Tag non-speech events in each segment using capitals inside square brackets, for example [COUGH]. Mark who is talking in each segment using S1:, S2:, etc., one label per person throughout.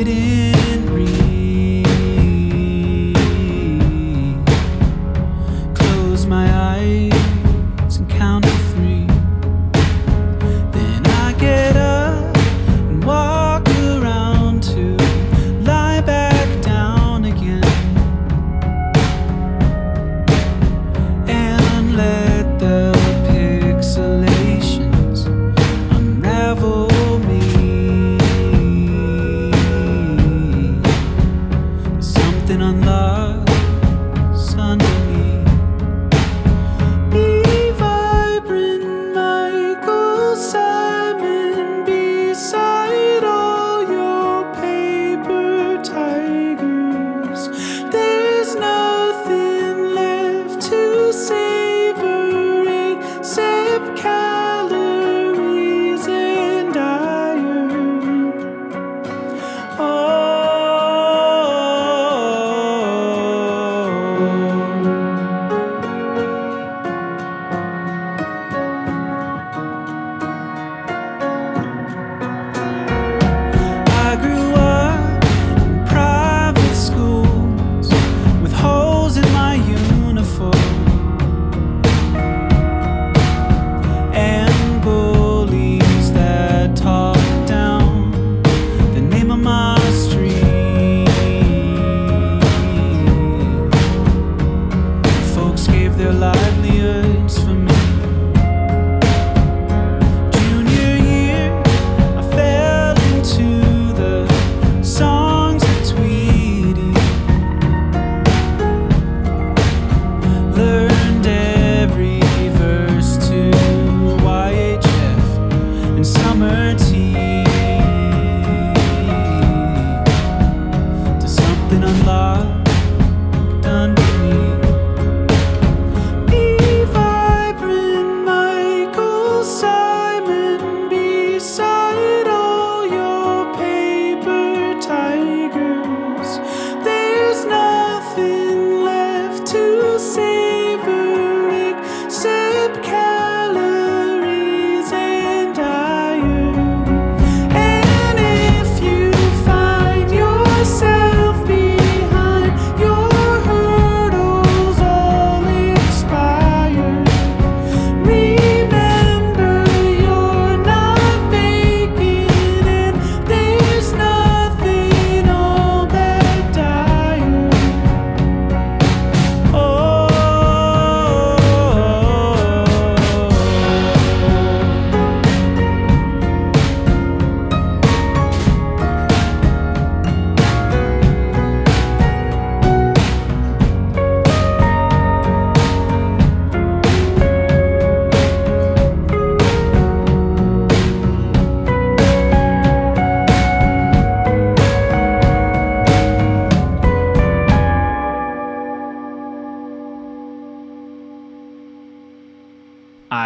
S1: I didn't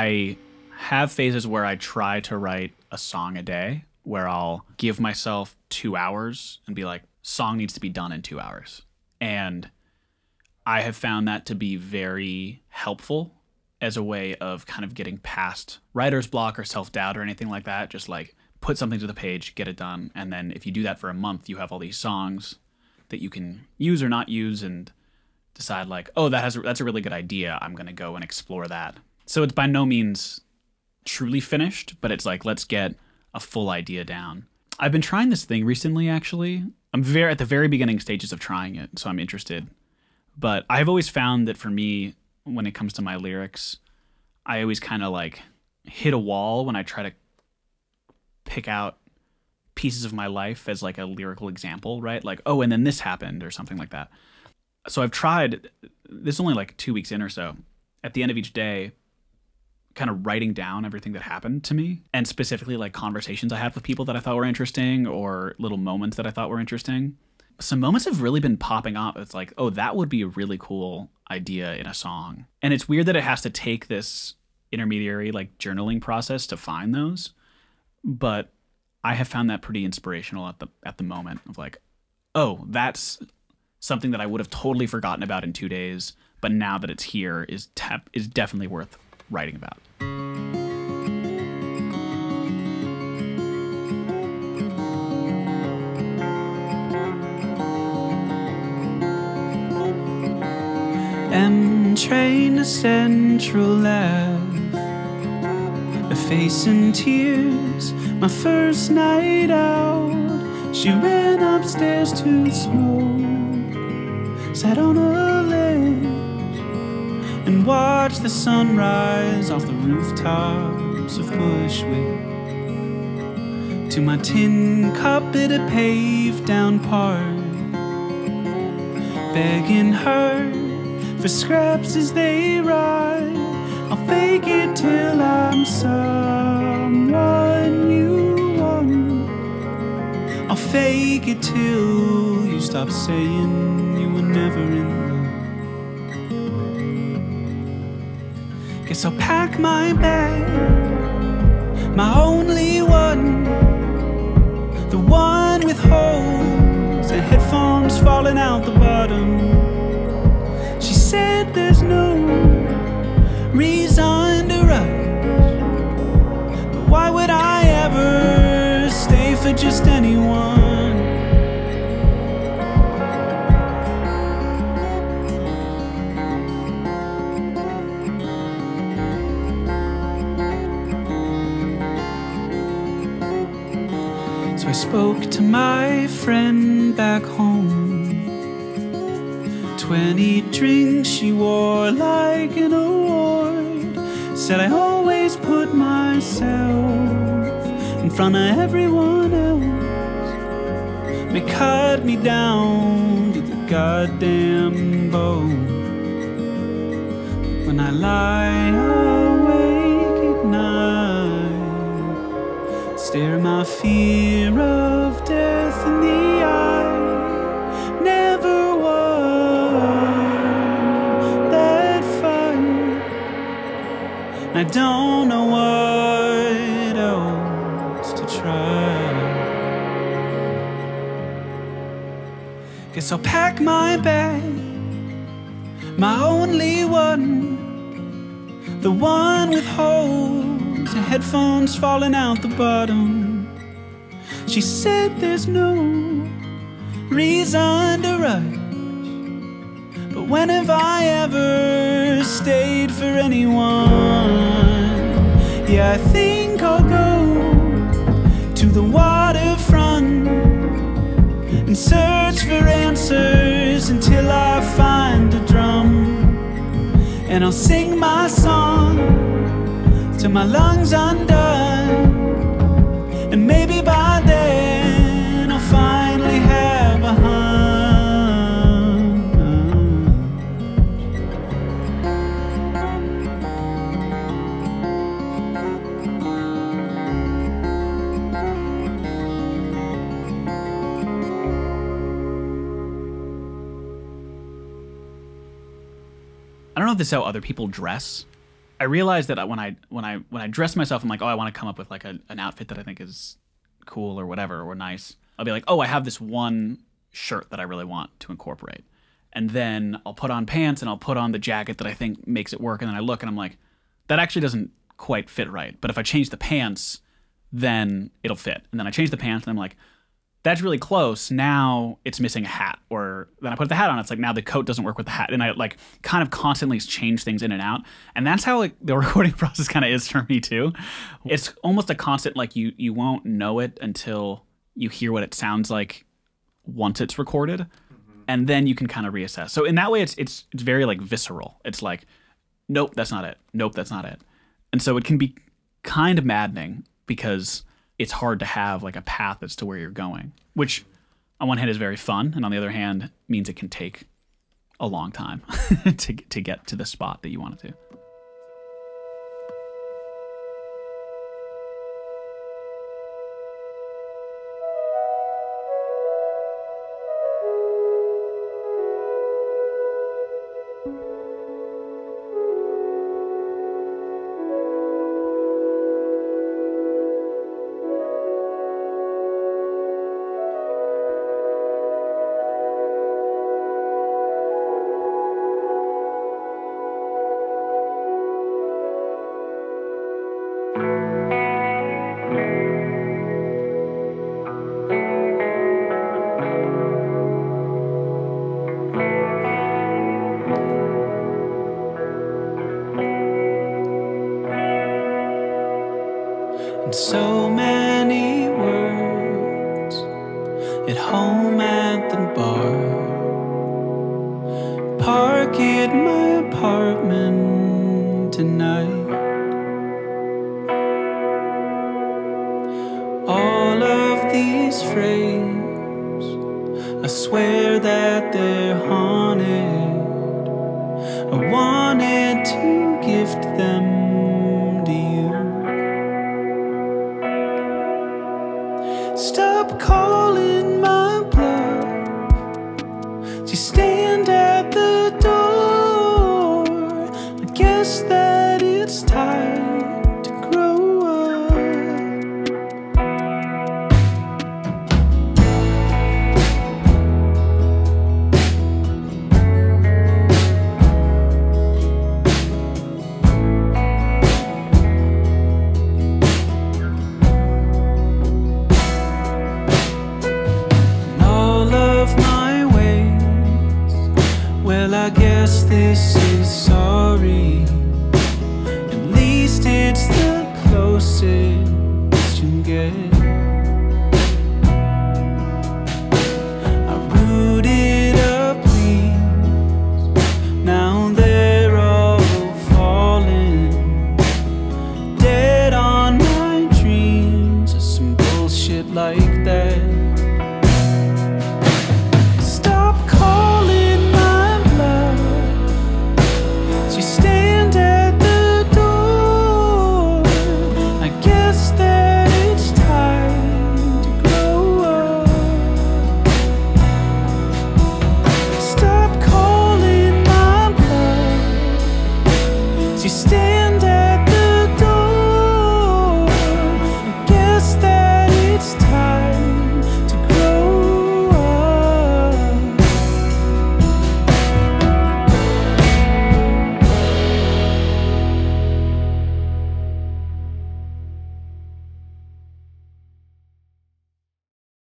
S1: I
S2: have phases where I try to write a song a day, where I'll give myself two hours and be like, song needs to be done in two hours. And I have found that to be very helpful as a way of kind of getting past writer's block or self doubt or anything like that. Just like put something to the page, get it done. And then if you do that for a month, you have all these songs that you can use or not use and decide like, oh, that has that's a really good idea. I'm gonna go and explore that. So it's by no means truly finished, but it's like let's get a full idea down. I've been trying this thing recently actually. I'm very at the very beginning stages of trying it, so I'm interested. But I've always found that for me, when it comes to my lyrics, I always kind of like hit a wall when I try to pick out pieces of my life as like a lyrical example, right? Like, oh, and then this happened or something like that. So I've tried this is only like 2 weeks in or so. At the end of each day, kind of writing down everything that happened to me and specifically like conversations I had with people that I thought were interesting or little moments that I thought were interesting. Some moments have really been popping up. It's like, oh, that would be a really cool idea in a song. And it's weird that it has to take this intermediary like journaling process to find those. But I have found that pretty inspirational at the at the moment of like, oh, that's something that I would have totally forgotten about in 2 days, but now that it's here is tap is definitely worth writing about.
S1: M train to Central Ave. A face in tears, my first night out. She ran upstairs to smoke, sat on a ledge, and watch the sunrise off the rooftops of Bushwick. To my tin cup at a paved down park, begging her for scraps as they ride. I'll fake it till I'm someone you want. I'll fake it till you stop saying you were never in love. Guess I'll pack my bag, my only one, the one with holes and headphones falling out the spoke to my friend back home. Twenty drinks she wore like an award. Said I always put myself in front of everyone else. May cut me down to the goddamn bone. When I lie stare my fear of death in the eye. Never won that fight. I don't know what else to try. Guess I'll pack my bag, my only one. The one with and headphones falling out the bottom. She said there's no reason to rush. But when have I ever stayed for anyone? Yeah, I think I'll go to the waterfront and search for answers until I find a drum. And I'll sing my song till my lungs undone. And maybe by then I'll finally have a hunch.
S2: I don't know if this is how other people dress. I realize that when I when I when I dress myself, I'm like, oh, I want to come up with like a, an outfit that I think is cool or whatever or nice, I'll be like, oh, I have this one shirt that I really want to incorporate. And then I'll put on pants and I'll put on the jacket that I think makes it work. And then I look and I'm like, that actually doesn't quite fit right. But if I change the pants, then it'll fit. And then I change the pants and I'm like, that's really close. Now it's missing a hat. Or then I put the hat on. It's like now the coat doesn't work with the hat. And I like kind of constantly change things in and out. And that's how like the [LAUGHS] recording process kind of is for me too. It's almost a constant like you you won't know it until you hear what it sounds like once it's recorded. Mm-hmm. And then you can kind of reassess. So in that way it's it's it's very like visceral. It's like, nope, that's not it. Nope, that's not it. And so it can be kind of maddening because it's hard to have like a path as to where you're going, which on one hand is very fun, and on the other hand means it can take a long time [LAUGHS] to to get to the spot that you want it to.
S1: So many words at home at the bar. Park at my apartment tonight. All of these frames, I swear that they're haunted. I wanted